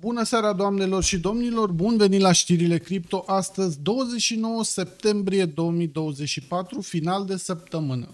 Bună seara, doamnelor și domnilor! Bun venit la știrile cripto astăzi, 29 septembrie 2024, final de săptămână.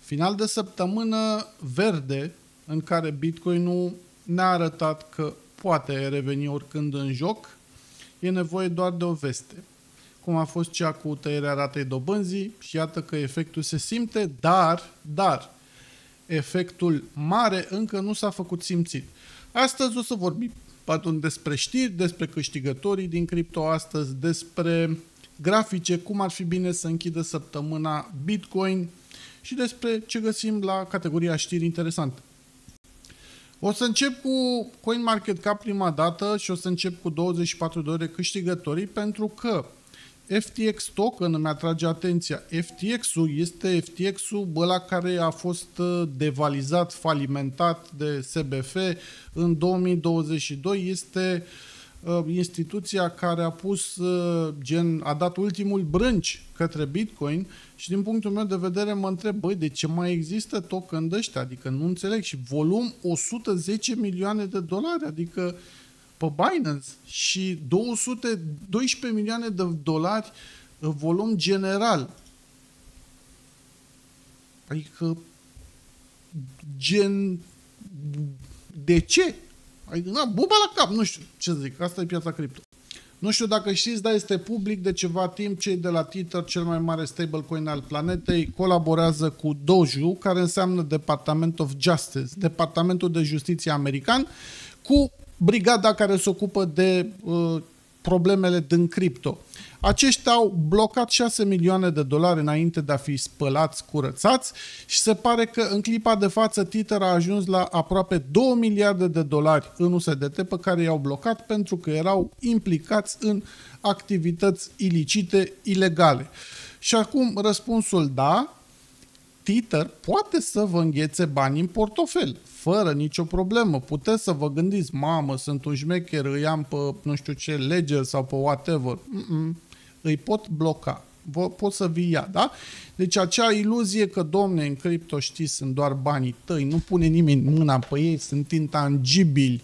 Final de săptămână verde, în care Bitcoin-ul ne-a arătat că poate reveni oricând în joc, e nevoie doar de o veste. Cum a fost cea cu tăierea ratei dobânzii și iată că efectul se simte, dar, dar, efectul mare încă nu s-a făcut simțit. Astăzi o să vorbim atunci despre știri, despre câștigătorii din cripto astăzi, despre grafice, cum ar fi bine să închidă săptămâna Bitcoin și despre ce găsim la categoria știri interesante. O să încep cu CoinMarketCap prima dată și o să încep cu 24 de ore câștigătorii pentru că FTX token îmi atrage atenția. FTX-ul este FTX-ul ăla care a fost uh, devalizat, falimentat de SBF în 2022. Este uh, instituția care a pus, uh, gen, a dat ultimul brânci către Bitcoin și din punctul meu de vedere mă întreb, băi, de ce mai există token de ăștia? Adică nu înțeleg și volum 110 milioane de dolari, adică pe Binance și 212 milioane de dolari volum general. Adică gen de ce? Adică, na, buba la cap, nu știu ce zic, asta e piața cripto. Nu știu dacă știți, dar este public de ceva timp. Cei de la Tether, cel mai mare stablecoin al planetei, colaborează cu Doju, care înseamnă Department of Justice, Departamentul de Justiție american, cu brigada care se ocupă de uh, problemele din cripto. Aceștia au blocat 6 milioane de dolari înainte de a fi spălați, curățați și se pare că în clipa de față Tether a ajuns la aproape 2 miliarde de dolari în USDT pe care i-au blocat pentru că erau implicați în activități ilicite, ilegale. Și acum răspunsul da, Tether poate să vă înghețe bani în portofel fără nicio problemă. Puteți să vă gândiți, mamă, sunt un șmecher, îi am pe nu știu ce lege sau pe whatever. Mm-mm. Îi pot bloca. Vă pot să vii ia, da? Deci acea iluzie că, domne, în cripto știți, sunt doar banii tăi, nu pune nimeni mâna pe ei, sunt intangibili,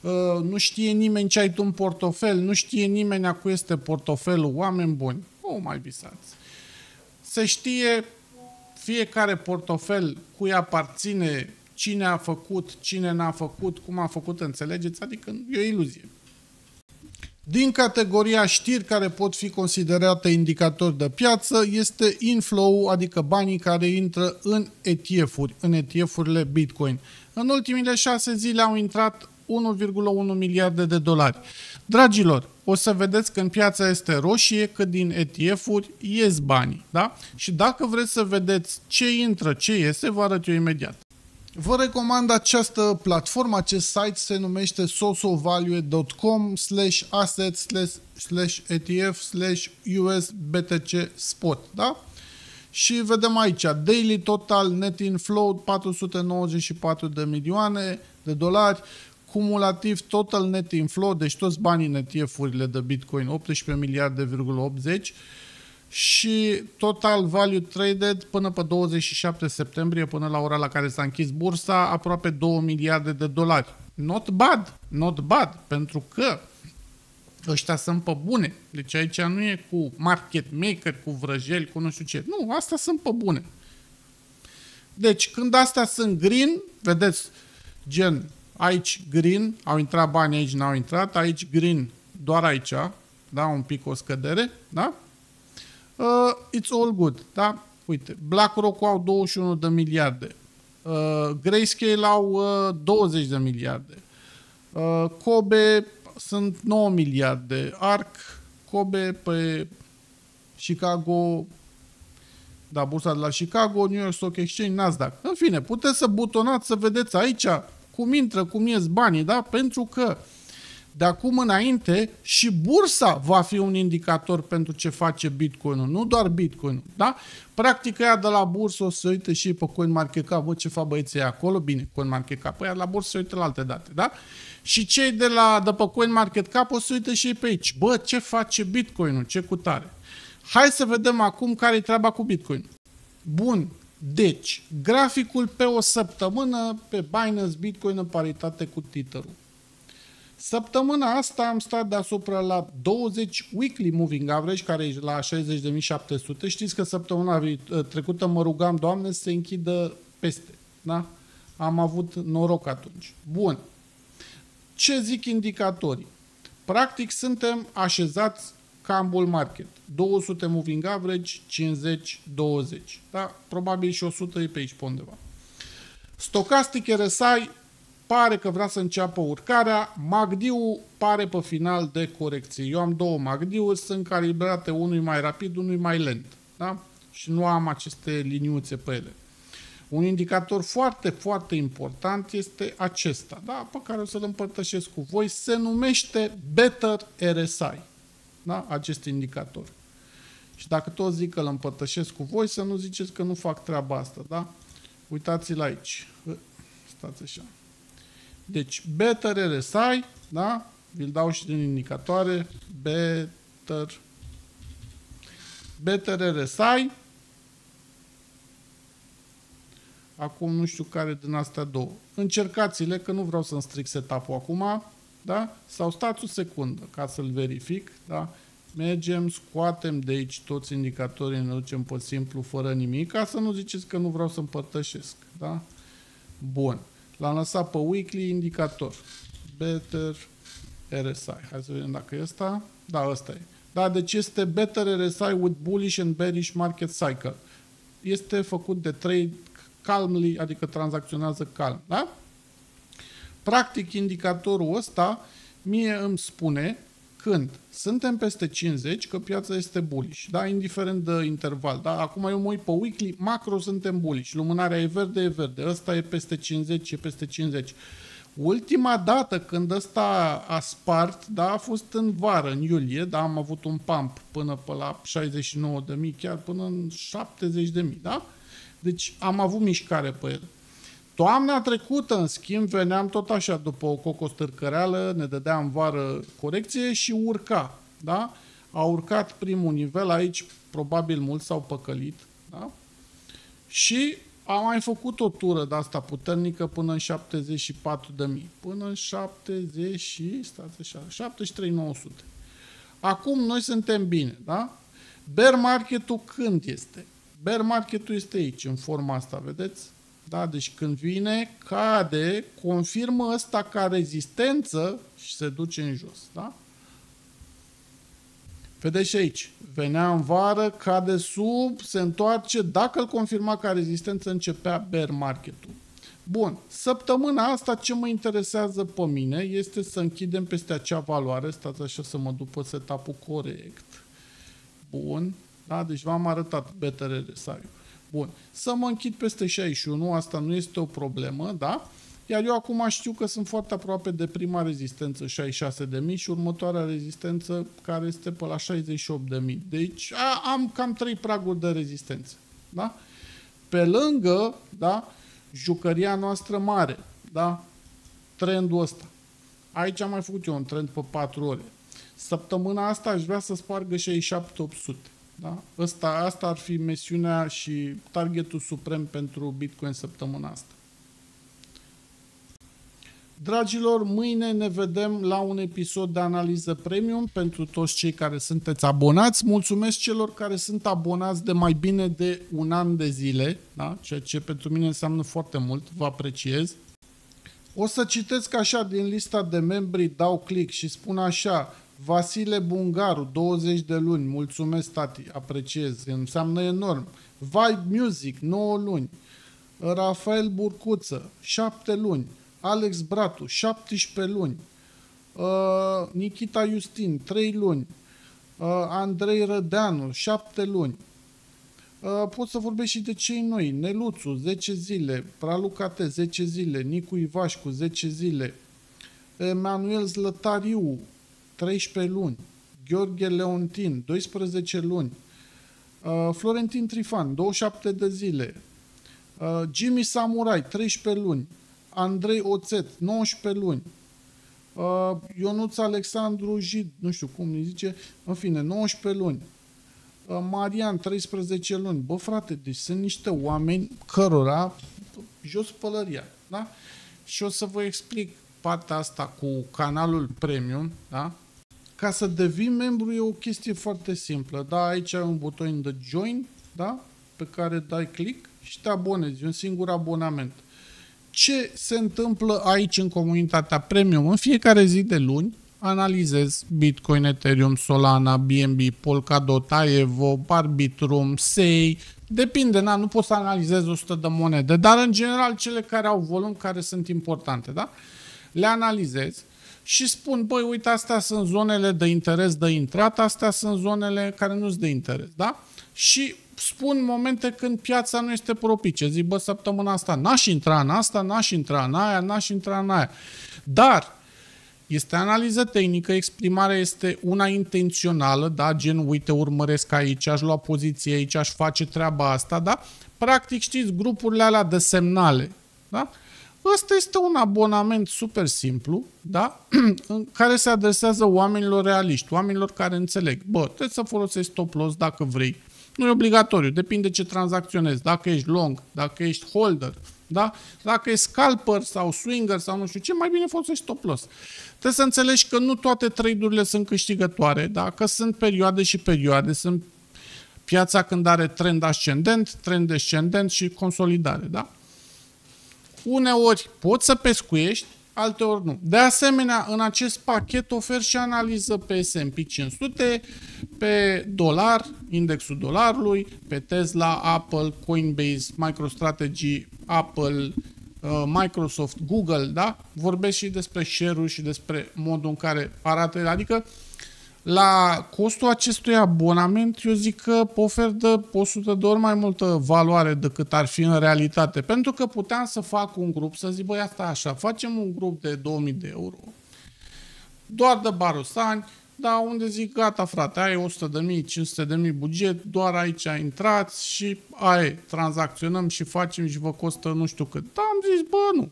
uh, nu știe nimeni ce ai tu în portofel, nu știe nimeni a cui este portofelul, oameni buni. O mai visați. Se știe fiecare portofel cui aparține cine a făcut, cine n-a făcut, cum a făcut, înțelegeți? Adică e o iluzie. Din categoria știri care pot fi considerate indicatori de piață este inflow, adică banii care intră în ETF-uri, în ETF-urile Bitcoin. În ultimile șase zile au intrat 1,1 miliarde de dolari. Dragilor, o să vedeți că în piața este roșie, că din ETF-uri ies banii. Da? Și dacă vreți să vedeți ce intră, ce iese, vă arăt eu imediat. Vă recomand această platformă, acest site se numește sosovalue.com slash asset slash ETF slash USBTC spot, da? Și vedem aici, daily total net inflow 494 de milioane de dolari, cumulativ total net inflow, deci toți banii în ETF-urile de Bitcoin 18 miliarde,80 și total value traded până pe 27 septembrie, până la ora la care s-a închis bursa, aproape 2 miliarde de dolari. Not bad, not bad, pentru că ăștia sunt pe bune. Deci aici nu e cu market maker, cu vrăjeli, cu nu știu ce. Nu, astea sunt pe bune. Deci când astea sunt green, vedeți, gen aici green, au intrat bani aici, n-au intrat, aici green doar aici, da, un pic o scădere, da? uh, it's all good, da? Uite, BlackRock au 21 de miliarde, uh, Grayscale au uh, 20 de miliarde, uh, Kobe sunt 9 miliarde, ARC, Kobe pe Chicago, da, bursa de la Chicago, New York Stock Exchange, Nasdaq. În fine, puteți să butonați să vedeți aici cum intră, cum ies banii, da? Pentru că uh, de acum înainte și bursa va fi un indicator pentru ce face Bitcoin-ul, nu doar Bitcoin, da? Practic ea de la bursă o să uite și pe CoinMarketCap, văd ce fac băieții acolo, bine, CoinMarketCap, păi la bursă se uită la alte date, da? Și cei de la de pe CoinMarketCap o să uite și pe aici, bă, ce face Bitcoin-ul, ce cutare. Hai să vedem acum care e treaba cu Bitcoin. Bun, deci, graficul pe o săptămână pe Binance Bitcoin în paritate cu Tether-ul Săptămâna asta am stat deasupra la 20 weekly moving average, care e la 60.700. Știți că săptămâna trecută mă rugam, Doamne, să se închidă peste. Da? Am avut noroc atunci. Bun. Ce zic indicatorii? Practic suntem așezați ca în bull market. 200 moving average, 50, 20. Da? Probabil și 100 e pe aici pe undeva. Stochastic RSI pare că vrea să înceapă urcarea. MACD-ul pare pe final de corecție. Eu am două MACD-uri, sunt calibrate unul mai rapid, unul mai lent. Da? Și nu am aceste liniuțe pe ele. Un indicator foarte, foarte important este acesta, da? pe care o să-l împărtășesc cu voi. Se numește Better RSI, da? acest indicator. Și dacă tot zic că îl împărtășesc cu voi, să nu ziceți că nu fac treaba asta. Da? Uitați-l aici. Stați așa. Deci, Better RSI, da? Vi-l dau și din indicatoare. Better Better RSI Acum nu știu care din astea două. Încercați-le, că nu vreau să-mi stric setup-ul acum, da? Sau stați o secundă ca să-l verific, da? Mergem, scoatem de aici toți indicatorii, ne ducem pe simplu, fără nimic, ca să nu ziceți că nu vreau să împărtășesc, da? Bun. L-am lăsat pe weekly indicator. Better RSI. Hai să vedem dacă e ăsta. Da, ăsta e. Da, deci este Better RSI with bullish and bearish market cycle. Este făcut de trade calmly, adică tranzacționează calm. Da? Practic, indicatorul ăsta mie îmi spune când suntem peste 50 că piața este bullish, da? indiferent de interval. Da? Acum eu mă uit pe weekly, macro suntem bullish, lumânarea e verde, e verde, ăsta e peste 50, e peste 50. Ultima dată când ăsta a spart, da, a fost în vară, în iulie, da, am avut un pump până pe la 69.000, chiar până în 70.000, da? Deci am avut mișcare pe el. Toamna trecută, în schimb, veneam tot așa după o cocostârcăreală, ne dădea în vară corecție și urca. Da? A urcat primul nivel aici, probabil mult s-au păcălit. Da? Și a mai făcut o tură de asta puternică până în 74 de mii. Până în 70 și, stați așa, 73 Acum noi suntem bine, da? Bear market-ul când este? Bear market-ul este aici, în forma asta, vedeți? Da? Deci când vine, cade, confirmă ăsta ca rezistență și se duce în jos. Da? Vedeți și aici, venea în vară, cade sub, se întoarce, dacă îl confirma ca rezistență, începea bear market-ul. Bun, săptămâna asta ce mă interesează pe mine este să închidem peste acea valoare, stați așa să mă duc pe setup corect. Bun, da? Deci v-am arătat better RSI. Bun. Să mă închid peste 61, asta nu este o problemă, da? Iar eu acum știu că sunt foarte aproape de prima rezistență 66.000 și următoarea rezistență care este pe la 68.000. Deci a, am cam trei praguri de rezistență. Da? Pe lângă, da, jucăria noastră mare, da, trendul ăsta. Aici am mai făcut eu un trend pe 4 ore. Săptămâna asta aș vrea să spargă 67.800. Da? Asta, asta ar fi misiunea și targetul suprem pentru Bitcoin săptămâna asta. Dragilor, mâine ne vedem la un episod de analiză premium pentru toți cei care sunteți abonați. Mulțumesc celor care sunt abonați de mai bine de un an de zile, da? ceea ce pentru mine înseamnă foarte mult, vă apreciez. O să citesc așa din lista de membri, dau click și spun așa, Vasile Bungaru, 20 de luni, mulțumesc tati, apreciez, înseamnă enorm. Vibe Music, 9 luni. Rafael Burcuță, 7 luni. Alex Bratu, 17 luni. Uh, Nikita Justin, 3 luni. Uh, Andrei Rădeanu, 7 luni. Uh, pot să vorbesc și de cei noi. Neluțu, 10 zile. Pralucate, 10 zile. Nicu Ivașcu, 10 zile. Emanuel Zlătariu, 13 luni. Gheorghe Leontin, 12 luni. Uh, Florentin Trifan, 27 de zile. Uh, Jimmy Samurai, 13 luni. Andrei Oțet, 19 luni. Uh, Ionuț Alexandru Jid, nu știu cum îi zice, în fine, 19 luni. Uh, Marian, 13 luni. Bă, frate, deci sunt niște oameni cărora jos pălăria, da? Și o să vă explic partea asta cu canalul premium, da? Ca să devii membru e o chestie foarte simplă, da? Aici ai un buton de join, da? Pe care dai click și te abonezi, un singur abonament. Ce se întâmplă aici în comunitatea premium? În fiecare zi de luni analizez Bitcoin, Ethereum, Solana, BNB, Polkadot, Aevo, Arbitrum, SEI, depinde, na, nu pot să analizez 100 de monede, dar în general cele care au volum, care sunt importante, da? Le analizez și spun, băi, uite, astea sunt zonele de interes de intrat, astea sunt zonele care nu sunt de interes, da? Și spun momente când piața nu este propice. Zic, bă, săptămâna asta n-aș intra în asta, n-aș intra în aia, n-aș intra în aia. Dar este analiză tehnică, exprimarea este una intențională, da, gen, uite, urmăresc aici, aș lua poziție aici, aș face treaba asta, da? Practic, știți, grupurile alea de semnale, da? Ăsta este un abonament super simplu, da? în care se adresează oamenilor realiști, oamenilor care înțeleg. Bă, trebuie să folosești stop loss dacă vrei. Nu e obligatoriu, depinde ce tranzacționezi. Dacă ești long, dacă ești holder, da? Dacă e scalper sau swinger sau nu știu ce, mai bine folosești stop loss. Trebuie să înțelegi că nu toate trade-urile sunt câștigătoare, da? că sunt perioade și perioade, sunt piața când are trend ascendent, trend descendent și consolidare. Da? Uneori poți să pescuiești, alteori nu. De asemenea, în acest pachet ofer și analiză pe S&P 500, pe dolar, indexul dolarului, pe Tesla, Apple, Coinbase, MicroStrategy, Apple, uh, Microsoft, Google, da? Vorbesc și despre share-uri și despre modul în care arată, adică la costul acestui abonament, eu zic că oferă 100 de ori mai multă valoare decât ar fi în realitate. Pentru că puteam să fac un grup, să zic, băi, asta așa, facem un grup de 2000 de euro, doar de barosani, da, unde zic, gata frate, ai 100 de mii, 500 de mii buget, doar aici intrați și ai, tranzacționăm și facem și vă costă nu știu cât. Da, am zis, bă, nu,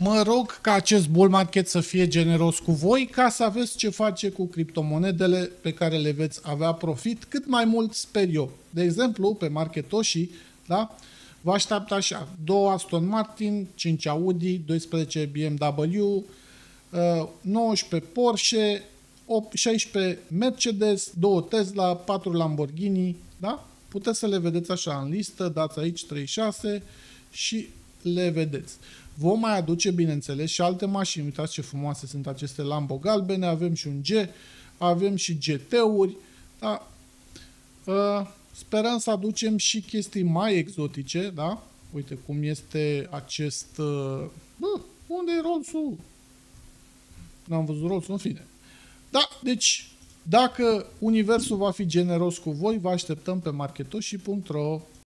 Mă rog ca acest bull market să fie generos cu voi ca să aveți ce face cu criptomonedele pe care le veți avea profit cât mai mult, sper eu. De exemplu, pe Marketoshi, da? Vă așteaptă așa, 2 Aston Martin, 5 Audi, 12 BMW, 19 Porsche, 8, 16 Mercedes, 2 Tesla, 4 Lamborghini, da? Puteți să le vedeți așa în listă, dați aici 36 și le vedeți. Vom mai aduce, bineînțeles, și alte mașini. Uitați ce frumoase sunt aceste Lambo galbene. Avem și un G, avem și GT-uri. Da? Uh, sperăm să aducem și chestii mai exotice, da? Uite cum este acest... Uh, bă, unde e Rolls-ul? N-am văzut Rolls-ul, în fine. Da, deci, dacă universul va fi generos cu voi, vă așteptăm pe marketoshi.ro